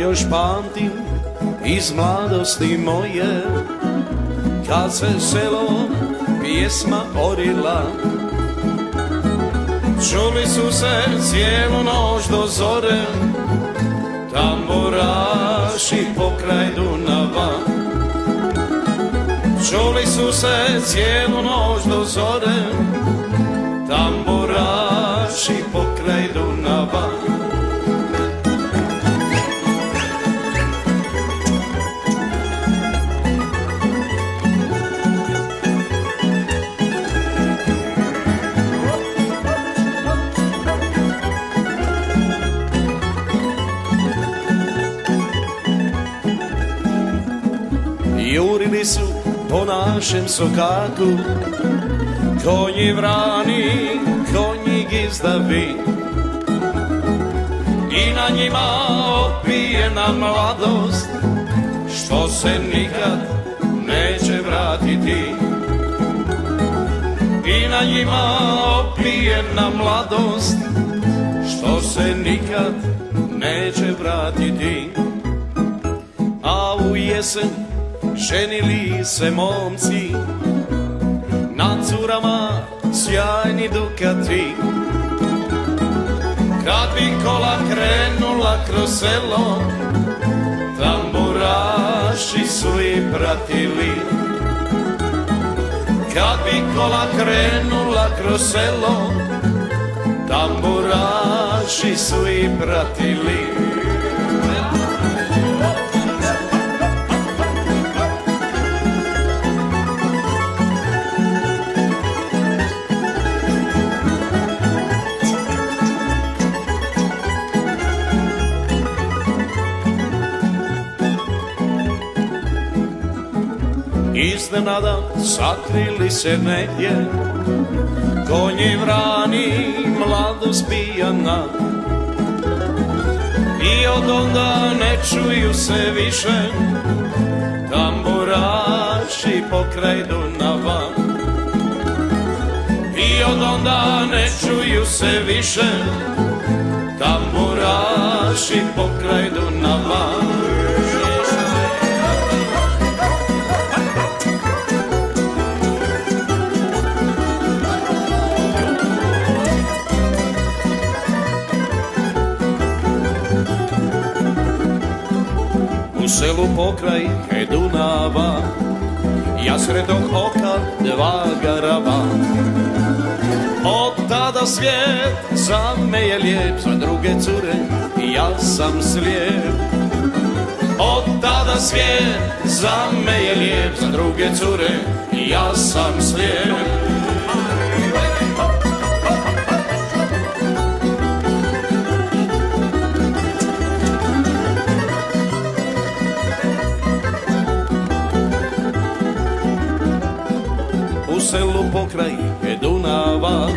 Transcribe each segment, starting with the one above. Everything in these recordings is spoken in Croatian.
Još pamtim iz mladosti moje Kad se selo pjesma orila. Čuli su se cijelu noć do zore Tamburaši pokraj Dunava. Čuli su se cijelu noć do zore Tamburaši pokraj Dunava Su po našem sokaku. Konji vrani, konji gizdavi. I na njima opijena mladost Što se nikad neće vratiti. I na njima opijena mladost Što se nikad neće vratiti. A u jesen ženili se momci Na curama sjajni dukati Kad bi kola krenula kroz selo Tamburaši su i pratili. Kad bi kola krenula kroz selo Tamburaši su i pratili Iznenada sakrili se negdje. Konji vrani mladost pijana I od onda ne čuju se više Tamburaši pokraj Dunava I od onda ne čuju se više Tamburaši pokraj Dunava selu pokraj Dunava Ja sredog oka dva garava. Od tada svijet za me je lijep Za druge cure ja sam slijep. Od tada svijet za me je lijep Za druge cure u selu pokraj Dunava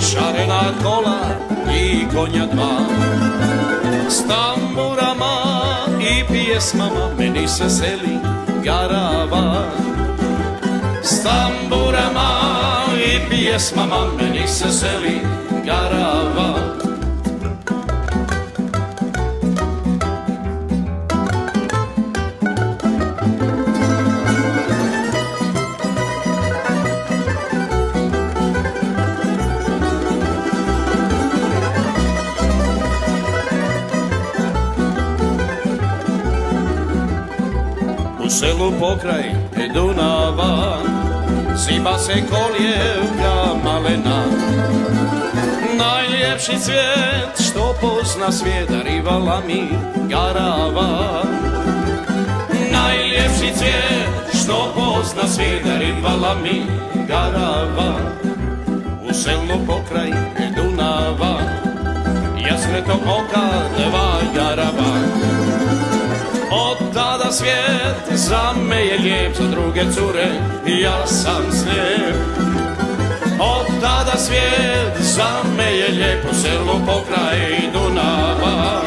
Šarena kola i konja dva S tamburama i pjesmama meni se seli garava S tamburama i pjesmama meni se seli garava selu pokraj Dunava. Zima se kolijevka malena. Najljepši cvijet što pozna svijet Darivala mi garava. Najljepši cvijet što pozna svijet Darivala mi garava. U selu pokraj Dunava. Ja sretog oka dva garava. Od tada svijet za me je lijep, za druge cure ja sam slijep. Od tada svijet za me je lijep, u selu pokraj Dunava.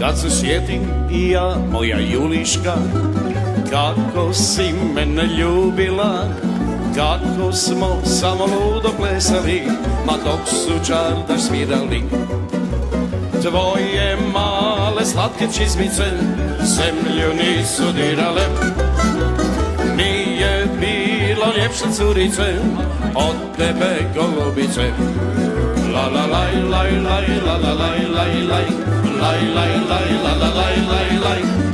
Kad se sjetim i ja, moja Juliška Kako si mene ljubila Kako smo samo ludo plesali Ma dok su čardaš svirali. Tvoje male slatke čizmice Zemlju nisu dirale. Nije bilo ljepše curice Od tebe golubice. La la la la la la la la la la la la la la la la